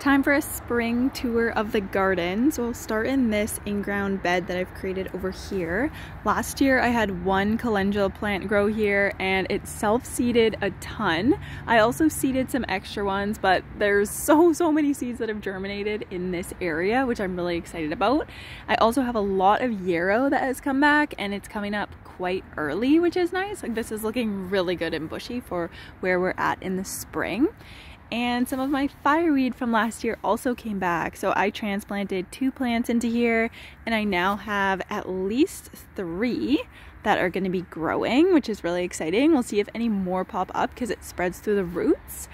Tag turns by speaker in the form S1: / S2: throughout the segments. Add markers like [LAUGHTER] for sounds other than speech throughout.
S1: Time for a spring tour of the garden. So we'll start in this in-ground bed that I've created over here. Last year I had one calendula plant grow here and it self-seeded a ton. I also seeded some extra ones, but there's so, so many seeds that have germinated in this area, which I'm really excited about. I also have a lot of yarrow that has come back and it's coming up quite early, which is nice. Like this is looking really good and bushy for where we're at in the spring and some of my fireweed from last year also came back. So I transplanted two plants into here and I now have at least three that are going to be growing, which is really exciting. We'll see if any more pop up because it spreads through the roots.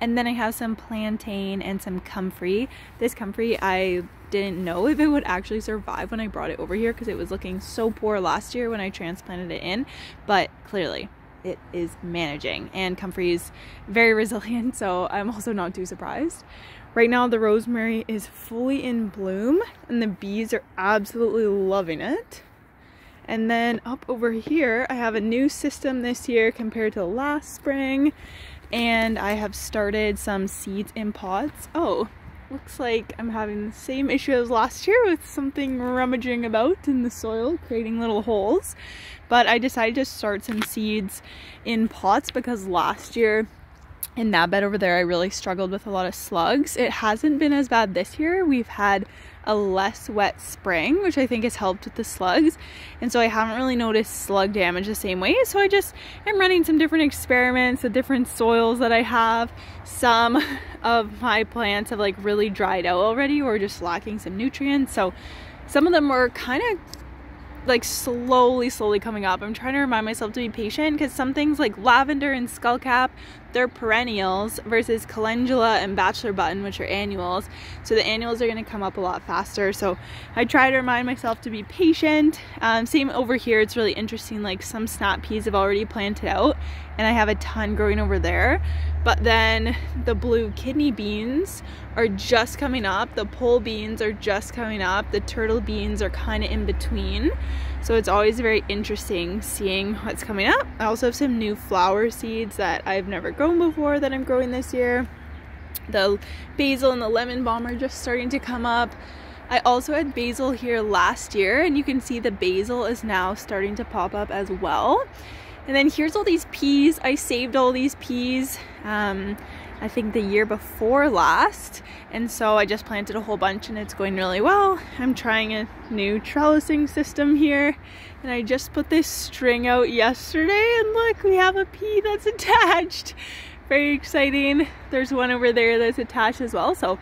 S1: And then I have some plantain and some comfrey. This comfrey I didn't know if it would actually survive when I brought it over here because it was looking so poor last year when I transplanted it in, but clearly it is managing. And Comfrey is very [LAUGHS] resilient, so I'm also not too surprised. Right now, the rosemary is fully in bloom, and the bees are absolutely loving it. And then up over here, I have a new system this year compared to last spring. And I have started some seeds in pots. Oh, looks like I'm having the same issue as last year with something rummaging about in the soil, creating little holes. But I decided to start some seeds in pots because last year in that bed over there I really struggled with a lot of slugs. It hasn't been as bad this year. We've had a less wet spring, which I think has helped with the slugs. And so I haven't really noticed slug damage the same way. So I just am running some different experiments, the different soils that I have. Some [LAUGHS] of my plants have like really dried out already or just lacking some nutrients. So some of them are kind of like slowly slowly coming up i'm trying to remind myself to be patient because some things like lavender and skullcap they're perennials versus calendula and bachelor button which are annuals. So the annuals are going to come up a lot faster. So i try to remind myself to be patient. Um, same over here. It's really interesting like some snap peas have already planted out and i have a ton growing over there. But then the blue kidney beans are just coming up. The pole beans are just coming up. The turtle beans are kind of in between. So it's always very interesting seeing what's coming up. I also have some new flower seeds that I've never grown before that I'm growing this year. The basil and the lemon balm are just starting to come up. I also had basil here last year and you can see the basil is now starting to pop up as well. And then here's all these peas. I saved all these peas. Um, I think the year before last and so I just planted a whole bunch and it's going really well. I'm trying a new trellising system here and I just put this string out yesterday and look we have a pea that's [LAUGHS] attached. Very exciting. There's one over there that's attached as well so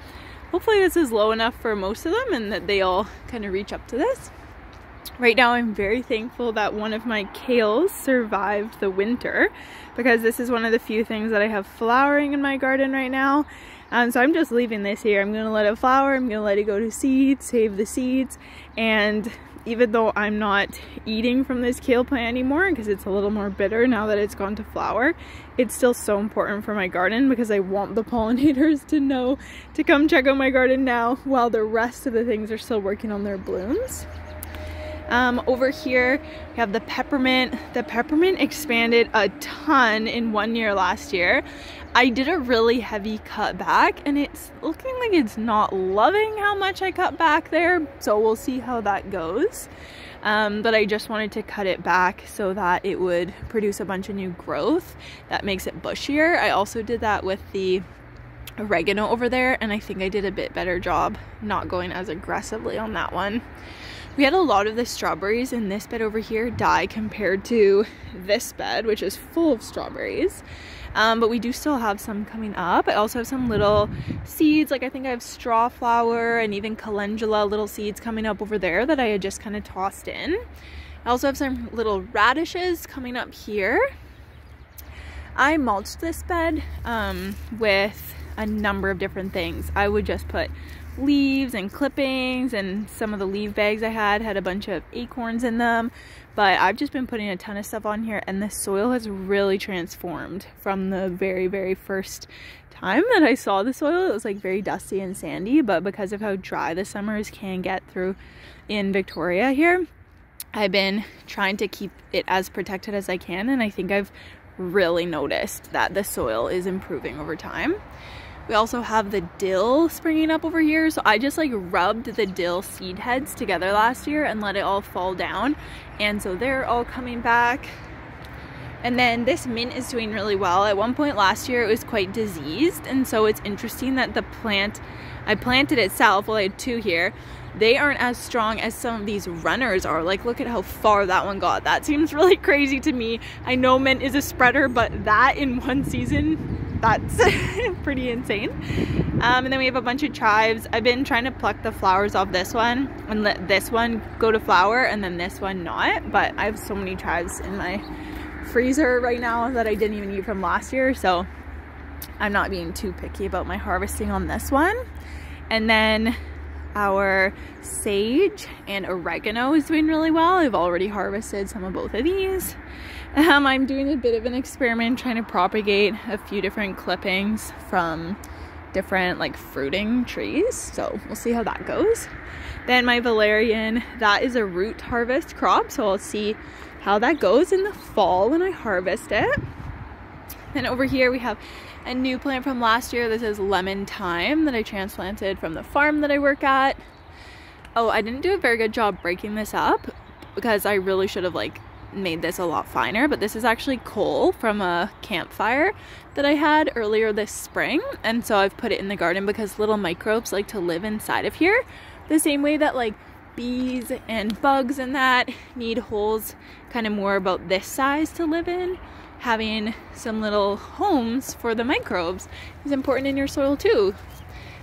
S1: hopefully this is low enough for most of them and that they all kind of reach up to this. Right now I'm very thankful that one of my kales survived the winter because this is one of the few things that I have flowering in my garden right now. And so I'm just leaving this here. I'm gonna let it flower, I'm gonna let it go to seed, save the seeds, and even though I'm not eating from this kale plant anymore because it's a little more bitter now that it's gone to flower, it's still so important for my garden because I want the [LAUGHS] pollinators to know to come check out my garden now while the rest of the things are still working on their blooms. Um, over here, we have the peppermint. The peppermint expanded a ton in one year last year. I did a really heavy cut back and it's looking like it's not loving how much I cut back there. So we'll see how that goes. Um, but I just wanted to cut it back so that it would produce a bunch of new growth that makes it bushier. I also did that with the oregano over there and I think I did a bit better job not going as aggressively on that one. We had a lot of the strawberries in this bed over here die compared to this bed, which is full of strawberries. Um, but we do still have some coming up. I also have some little seeds, like I think I have straw flower and even calendula little seeds coming up over there that I had just kind of tossed in. I also have some little radishes coming up here. I mulched this bed um, with a number of different things. I would just put leaves and clippings and some of the leaf bags I had had a bunch of acorns in them. But I've just been putting a ton of stuff on here and the soil has really transformed from the very very first time that I saw the soil. It was like very dusty and sandy but because of how dry the summers can get through in Victoria here I've been trying to keep it as protected as I can and I think I've really noticed that the soil is improving over time We also have the dill springing up over here. So I just like rubbed the dill seed heads together last year and let it all fall down. And so they're all coming back. And then this mint is doing really well. At one point last year, it was quite diseased. And so it's interesting that the plant, I planted itself, well, I had two here. They aren't as strong as some of these runners are. Like, look at how far that one got. That seems [LAUGHS] really crazy to me. I know mint is a spreader, but that in one season, that's [LAUGHS] pretty insane. Um, and then we have a bunch of chives. I've been trying to pluck the flowers off this one and let this one go to flower and then this one not. But I have so many chives in my freezer right now that I didn't even eat from last year. So I'm not being too picky about my harvesting on this one. And then our sage and oregano is doing really well. I've already harvested some of both of these. Um, I'm doing a bit of an experiment trying to propagate a few different clippings from different like fruiting trees. So we'll see how that goes. Then my valerian, that is a root harvest crop. So I'll see how that goes in the fall when I harvest it. Then over here we have a new plant from last year. This is lemon thyme that I transplanted from the farm that I work at. Oh, I didn't do a very good job breaking this up because I really should have like made this a lot finer, but this is actually coal from a campfire that I had earlier this spring. And so I've put it in the garden because little microbes like to live inside of here the same way that like bees and bugs and that need holes kind of more about this size to live in having some little homes for the microbes is important in your soil too.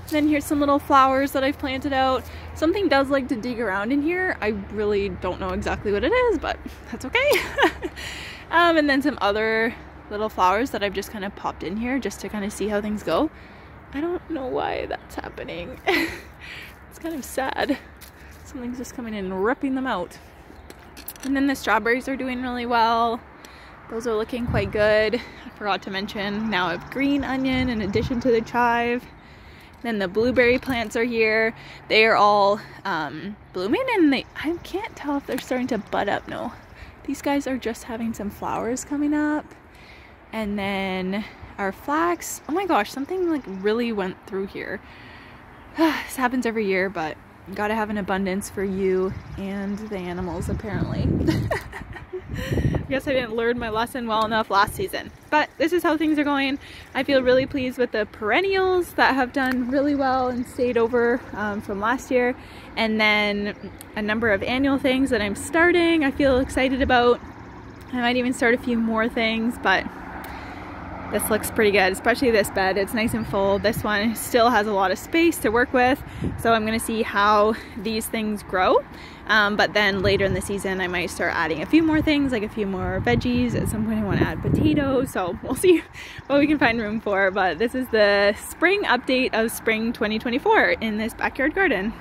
S1: Then here's some little flowers that I've planted out. Something does like to dig around in here. I really don't know exactly what it is, but that's okay. [LAUGHS] um, and then some other little flowers that I've just kind of popped in here just to kind of see how things go. I don't know why that's happening. [LAUGHS] it's kind of sad. Something's just coming in and ripping them out. And then the strawberries are doing really well. Those are looking quite good. I forgot to mention, now I have green onion in addition to the chive. Then the blueberry plants are here. They are all um, blooming and they, I can't tell if they're starting to bud up. No, these guys are just having some flowers coming up. And then our flax, oh my gosh, something like really went through here. [SIGHS] this happens every year, but gotta have an abundance for you and the animals apparently. [LAUGHS] Guess I didn't learn my lesson well enough last season. But this is how things are going. I feel really pleased with the perennials that have done really well and stayed over um, from last year. And then a number of annual things that I'm starting I feel excited about. I might even start a few more things, but this looks pretty good, especially this bed. It's nice and full. This one still has a lot of space to work with. So I'm gonna see how these things grow. Um, but then later in the season, I might start adding a few more things, like a few more veggies. At some point I wanna add potatoes. So [LAUGHS] we'll see what we can find room for. But this is the spring update of spring 2024 in this backyard garden.